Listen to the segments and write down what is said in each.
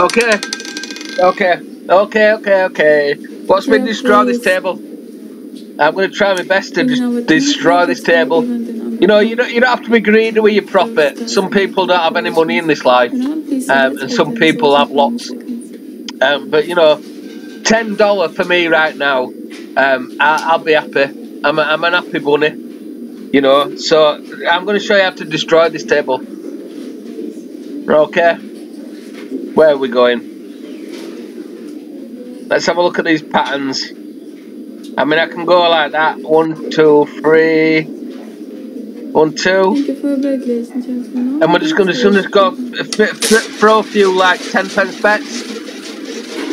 Okay. Okay. Okay, okay, okay. Watch me Yeah, destroy this table. I'm going to try my best to just destroy this table. You know, you don't, you don't have to be greedy with your profit. Some people don't have any money in this life. Um, and some people have lots. Um, but, you know, $10 for me right now, um, I, I'll be happy. I'm, a, I'm an happy bunny. You know, so I'm going to show you how to destroy this table. Okay. Where are we going? Let's have a look at these patterns. I mean, I can go like that. One, two, three. One, two. Thank you for break, ladies and we're just going to soon just go throw a few like 10 pence bets.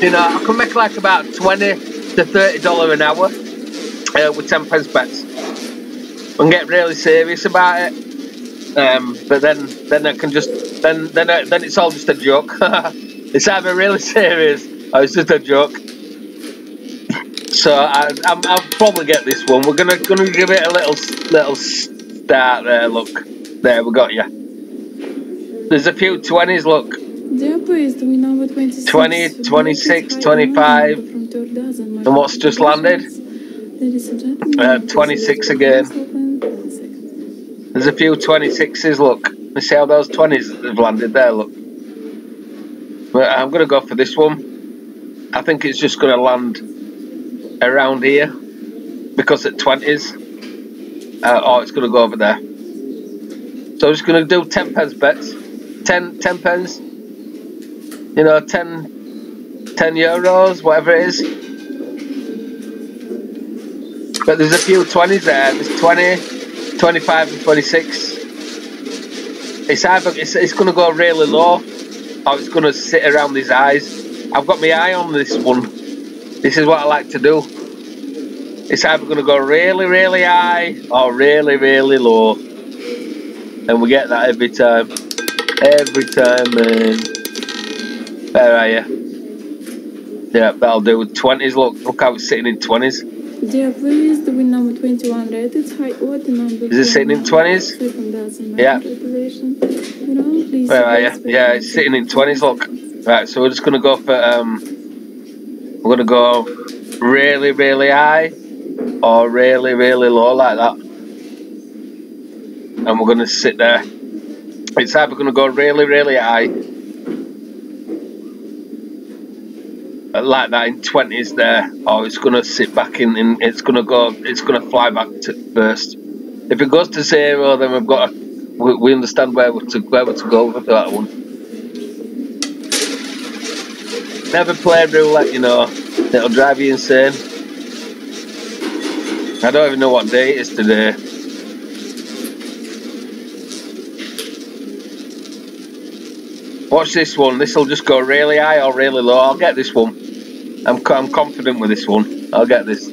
You know, I can make like about 20 to $30 an hour uh, with 10 pence bets. And get really serious about it. Um, but then then I can just, then then I, then it's all just a joke. it's either really serious or it's just a joke. So I, I'm, I'll probably get this one. We're gonna gonna give it a little little start there. Look, there we got you. There's a few twenties. Look, Dear please, do we number 26? 20, 26, 25. And what's just landed? Ladies and gentlemen. Uh, 26 again. There's a few 26s. Look, you see how those 20s have landed there. Look. But I'm gonna go for this one. I think it's just gonna land around here because at 20s. Uh, oh, it's gonna go over there. So I'm just gonna do 10 pence bets. 10, 10 pence. You know, 10, 10 euros, whatever it is. But there's a few 20s there. There's 20, 25 and 26. It's either, it's, it's gonna go really low or it's gonna sit around these eyes. I've got my eye on this one. This is what I like to do. It's either gonna go really, really high or really, really low. And we get that every time. Every time, man. Where are you? Yeah, that'll do. 20s, look, look how it's sitting in 20s. Dear please, do win number 21 rated high order number. Is it sitting in 20s? Yeah. Yeah. Where are you? Yeah, it's sitting in 20s, look. Right, so we're just gonna go for, um, we're gonna go really, really high or really, really low like that. And we're gonna sit there. It's either gonna go really, really high like that in 20s there or it's gonna sit back in, in it's gonna go it's gonna fly back to first if it goes to zero then we've got to, we, we understand where we're to where we're to go with that one never play roulette you know it'll drive you insane I don't even know what day it is today Watch this one. This will just go really high or really low. I'll get this one. I'm, I'm confident with this one. I'll get this.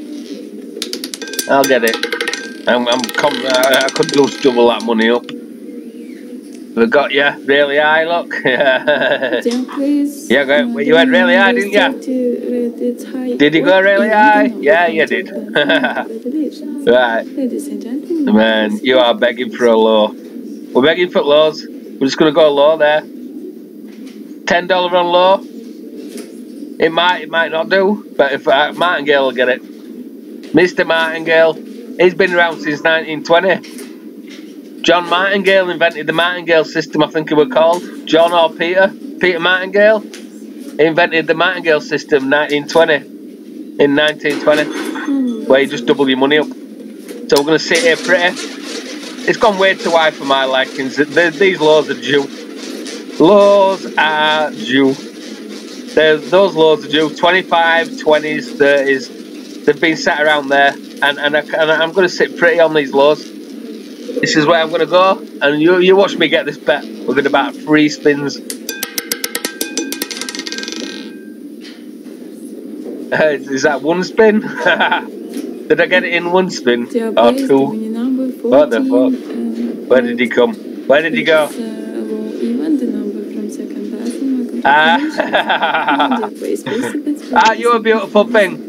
I'll get it. I'm, I'm com- I, I could just double that money up. We got you really high. Look. yeah, please. Yeah, go- well, you went really high, didn't ya? 30 rated Did you go really high? Yeah, you did. Right, Ladies and gentlemen. man. You are begging for a low. We're begging for lows. We're just gonna go low there. Ten dollar on low. It might, it might not do, but if uh, Martingale will get it, Mr. Martingale, he's been around since 1920. John Martingale invented the Martingale system, I think it was called. John or Peter, Peter Martingale, invented the Martingale system 1920, in 1920, where you just double your money up. So we're gonna sit here pretty. It's gone way too high for my likings. These laws are due. Laws are due. There's those loads are due. 25, 20s, 30s. They've been sat around there, and and, I, and I'm going to sit pretty on these lows. This is where I'm going to go, and you you watch me get this bet within about three spins. Uh, is that one spin? did I get it in one spin? Or two? number 14. What the fuck? uh, Where did he come? Where did he go? Ah. Ah, you're a beautiful thing.